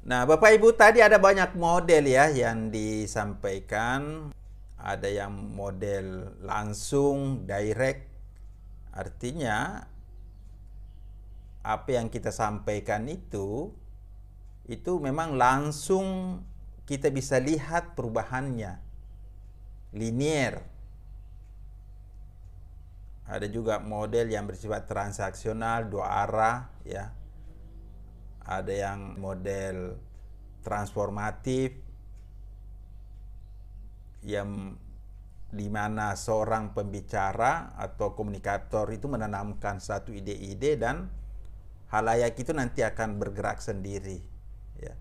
Nah, Bapak Ibu tadi ada banyak model ya yang disampaikan. Ada yang model langsung, direct. Artinya apa yang kita sampaikan itu itu memang langsung kita bisa lihat perubahannya. Linier. Ada juga model yang bersifat transaksional, dua arah ya ada yang model transformatif yang di mana seorang pembicara atau komunikator itu menanamkan satu ide-ide dan halayak itu nanti akan bergerak sendiri ya.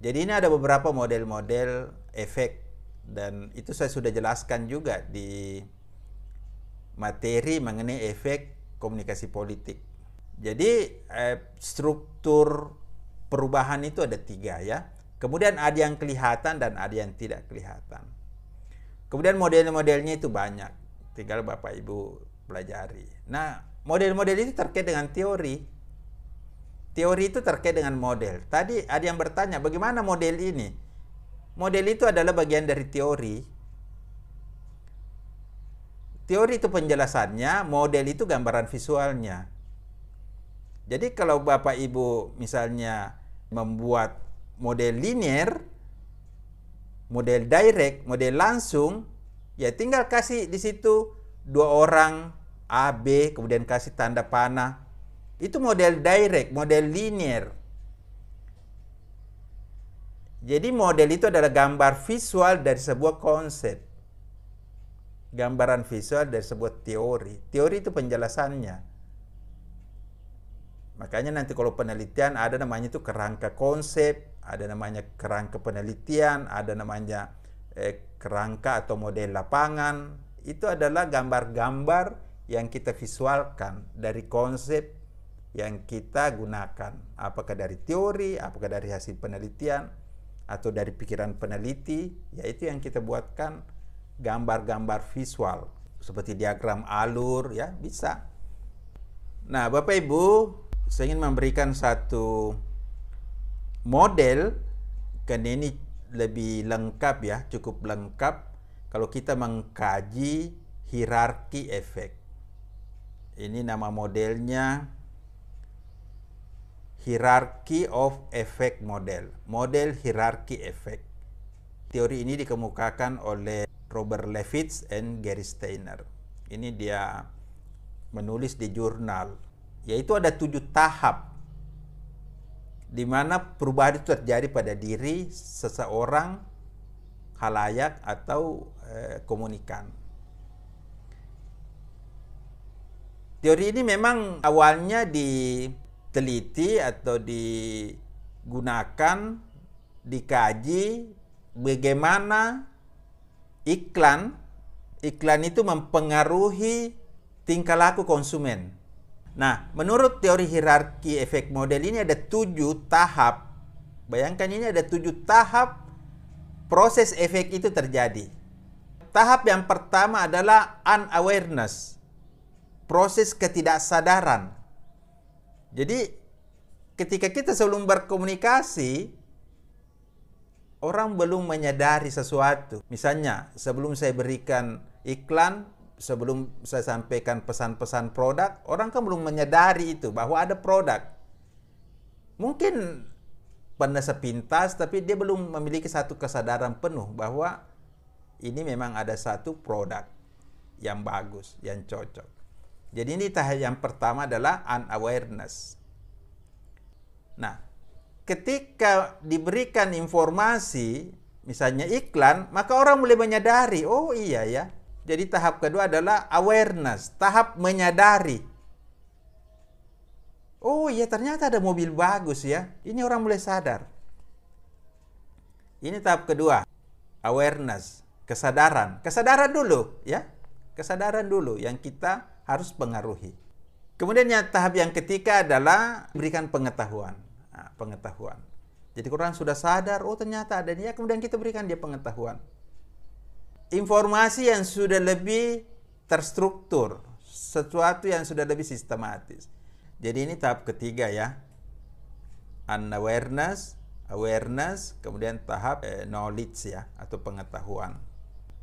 Jadi ini ada beberapa model-model efek dan itu saya sudah jelaskan juga di materi mengenai efek komunikasi politik. Jadi eh, struktur perubahan itu ada tiga ya. Kemudian ada yang kelihatan dan ada yang tidak kelihatan. Kemudian model-modelnya itu banyak. Tinggal Bapak Ibu pelajari. Nah, model-model itu terkait dengan teori. Teori itu terkait dengan model. Tadi ada yang bertanya, bagaimana model ini? Model itu adalah bagian dari teori. Teori itu penjelasannya, model itu gambaran visualnya. Jadi kalau Bapak Ibu misalnya membuat model linear, model direct, model langsung, ya tinggal kasih di situ dua orang A, B, kemudian kasih tanda panah. Itu model direct, model linear. Jadi model itu adalah gambar visual dari sebuah konsep. Gambaran visual dari sebuah teori. Teori itu penjelasannya. Makanya nanti kalau penelitian ada namanya itu kerangka konsep, ada namanya kerangka penelitian, ada namanya eh, kerangka atau model lapangan. Itu adalah gambar-gambar yang kita visualkan dari konsep yang kita gunakan. Apakah dari teori, apakah dari hasil penelitian, atau dari pikiran peneliti, yaitu yang kita buatkan gambar-gambar visual seperti diagram alur ya bisa. Nah, Bapak Ibu, saya ingin memberikan satu model kan ini lebih lengkap ya, cukup lengkap kalau kita mengkaji hierarki efek. Ini nama modelnya Hierarchy of Effect Model, model hierarki efek. Teori ini dikemukakan oleh Robert Levitz and Gary Steiner. Ini dia menulis di jurnal yaitu ada tujuh tahap di mana perubahan itu terjadi pada diri seseorang, halayak atau e, komunikan. Teori ini memang awalnya diteliti atau digunakan, dikaji bagaimana iklan iklan itu mempengaruhi tingkah laku konsumen. Nah, menurut teori hierarki efek model ini ada tujuh tahap. Bayangkan ini ada tujuh tahap proses efek itu terjadi. Tahap yang pertama adalah unawareness. Proses ketidaksadaran. Jadi ketika kita sebelum berkomunikasi, orang belum menyadari sesuatu. Misalnya, sebelum saya berikan iklan, sebelum saya sampaikan pesan-pesan produk, orang kan belum menyadari itu bahwa ada produk. Mungkin pernah sepintas, tapi dia belum memiliki satu kesadaran penuh bahwa ini memang ada satu produk yang bagus, yang cocok. Jadi ini tahap yang pertama adalah unawareness. Nah, ketika diberikan informasi, misalnya iklan, maka orang mulai menyadari, oh iya ya, jadi tahap kedua adalah awareness, tahap menyadari. Oh iya ternyata ada mobil bagus ya. Ini orang mulai sadar. Ini tahap kedua, awareness, kesadaran. Kesadaran dulu ya. Kesadaran dulu yang kita harus pengaruhi. Kemudian yang tahap yang ketiga adalah berikan pengetahuan. Nah, pengetahuan. Jadi orang sudah sadar, oh ternyata ada dia, kemudian kita berikan dia pengetahuan informasi yang sudah lebih terstruktur, sesuatu yang sudah lebih sistematis. Jadi ini tahap ketiga ya. Unawareness, awareness, kemudian tahap eh, knowledge ya atau pengetahuan.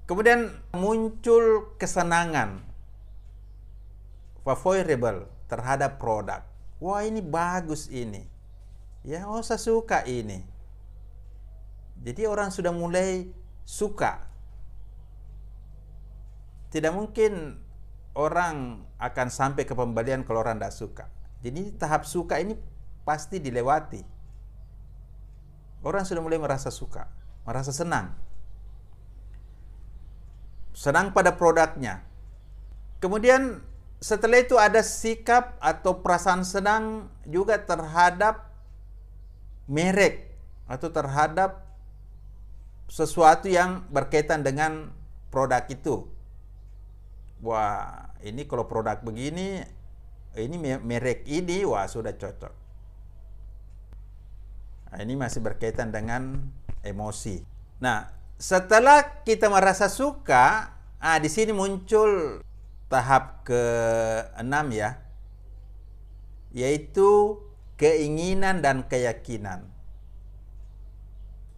Kemudian muncul kesenangan favorable terhadap produk. Wah, ini bagus ini. Ya, oh saya suka ini. Jadi orang sudah mulai suka. Tidak mungkin orang akan sampai ke pembelian kalau orang tidak suka. Jadi tahap suka ini pasti dilewati. Orang sudah mulai merasa suka, merasa senang. Senang pada produknya. Kemudian setelah itu ada sikap atau perasaan senang juga terhadap merek atau terhadap sesuatu yang berkaitan dengan produk itu. Wah, ini kalau produk begini, ini merek ini, wah sudah cocok. Nah, ini masih berkaitan dengan emosi. Nah, setelah kita merasa suka, ah di sini muncul tahap ke-6 ya, yaitu keinginan dan keyakinan.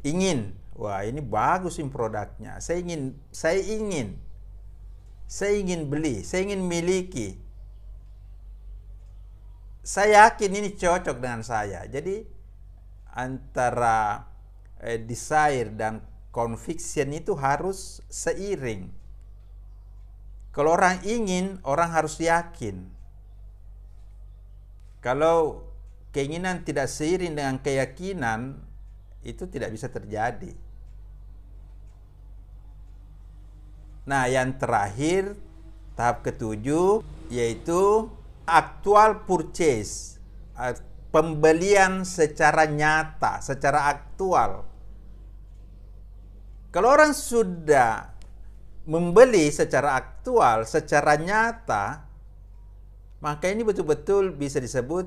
Ingin, wah ini bagus ini produknya. Saya ingin, saya ingin, saya ingin beli, saya ingin miliki. Saya yakin ini cocok dengan saya. Jadi antara eh, desire dan conviction itu harus seiring kalau orang ingin, orang harus yakin. Kalau keinginan tidak seiring dengan keyakinan, itu tidak bisa terjadi. Nah, yang terakhir, tahap ketujuh, yaitu actual purchase. Pembelian secara nyata, secara aktual. Kalau orang sudah membeli secara aktual, secara nyata, maka ini betul-betul bisa disebut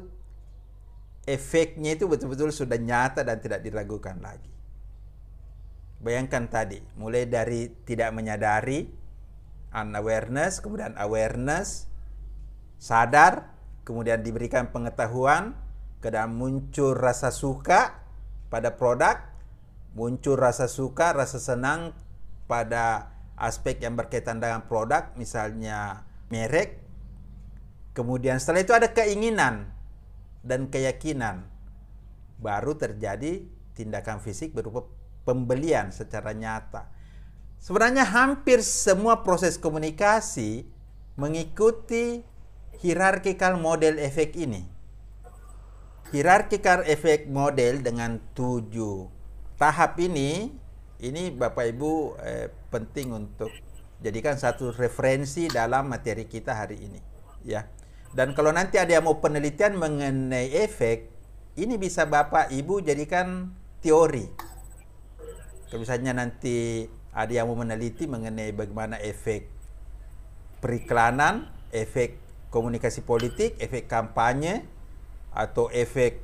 efeknya itu betul-betul sudah nyata dan tidak diragukan lagi. Bayangkan tadi, mulai dari tidak menyadari, unawareness, kemudian awareness, sadar, kemudian diberikan pengetahuan, kemudian muncul rasa suka pada produk, muncul rasa suka, rasa senang pada aspek yang berkaitan dengan produk, misalnya merek. Kemudian setelah itu ada keinginan dan keyakinan. Baru terjadi tindakan fisik berupa pembelian secara nyata. Sebenarnya hampir semua proses komunikasi mengikuti hierarchical model efek ini. Hierarchical efek model dengan tujuh tahap ini ini Bapak Ibu eh, penting untuk jadikan satu referensi dalam materi kita hari ini ya. Dan kalau nanti ada yang mau penelitian mengenai efek, ini bisa Bapak Ibu jadikan teori. Kalau misalnya nanti ada yang mau meneliti mengenai bagaimana efek periklanan, efek komunikasi politik, efek kampanye, atau efek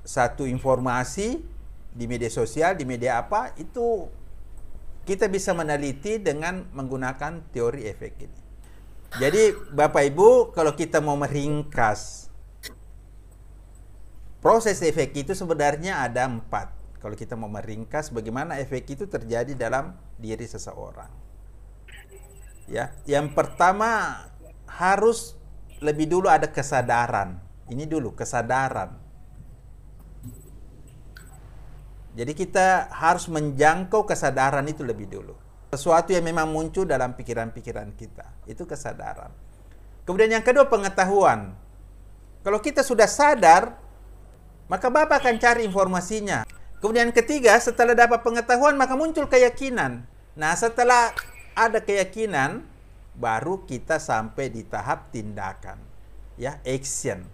satu informasi di media sosial, di media apa, itu kita bisa meneliti dengan menggunakan teori efek ini. Jadi Bapak Ibu, kalau kita mau meringkas proses efek itu sebenarnya ada empat. Kalau kita mau meringkas bagaimana efek itu terjadi dalam diri seseorang. Ya, yang pertama harus lebih dulu ada kesadaran. Ini dulu kesadaran Jadi kita harus menjangkau kesadaran itu lebih dulu. Sesuatu yang memang muncul dalam pikiran-pikiran kita. Itu kesadaran. Kemudian yang kedua pengetahuan. Kalau kita sudah sadar, maka Bapak akan cari informasinya. Kemudian ketiga, setelah dapat pengetahuan maka muncul keyakinan. Nah, setelah ada keyakinan, baru kita sampai di tahap tindakan. Ya, action.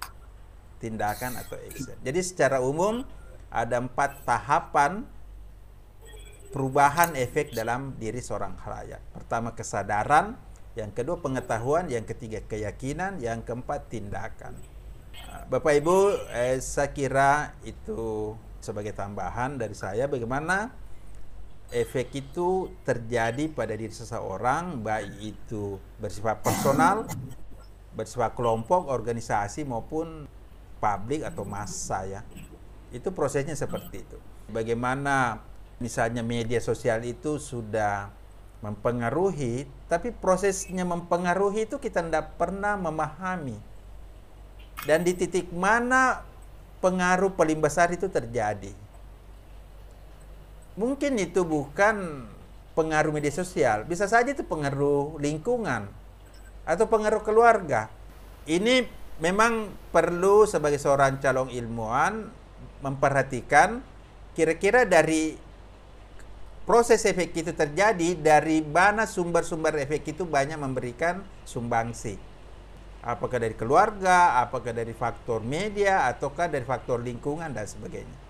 Tindakan atau action. Jadi secara umum ada empat tahapan perubahan efek dalam diri seorang halayak. Pertama kesadaran, yang kedua pengetahuan, yang ketiga keyakinan, yang keempat tindakan. Ah, Bapak Ibu, eh, saya kira itu sebagai tambahan dari saya bagaimana efek itu terjadi pada diri seseorang baik itu bersifat personal, bersifat kelompok, organisasi maupun publik atau massa ya. Itu prosesnya seperti itu. Bagaimana misalnya media sosial itu sudah mempengaruhi, tapi prosesnya mempengaruhi itu kita tidak pernah memahami. Dan di titik mana pengaruh paling besar itu terjadi. Mungkin itu bukan pengaruh media sosial, bisa saja itu pengaruh lingkungan atau pengaruh keluarga. Ini memang perlu sebagai seorang calon ilmuwan memperhatikan kira-kira dari proses efek itu terjadi dari mana sumber-sumber efek itu banyak memberikan sumbangsi. Apakah dari keluarga, apakah dari faktor media, ataukah dari faktor lingkungan dan sebagainya.